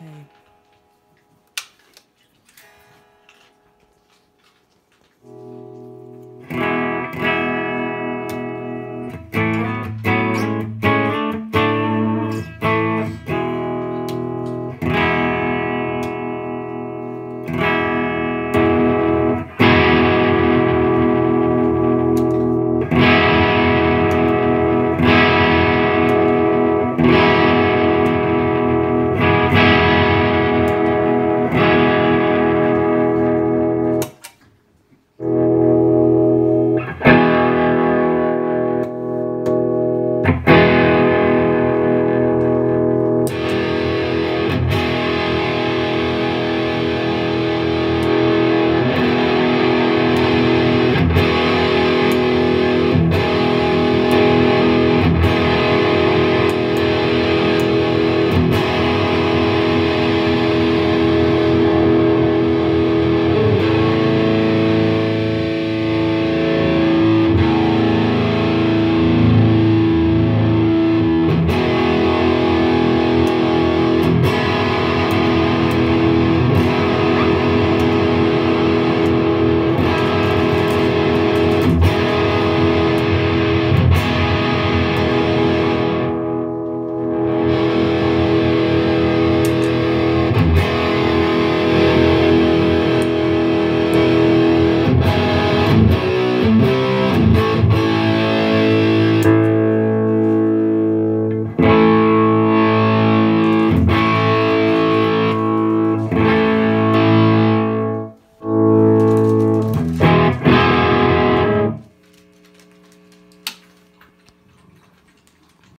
Okay.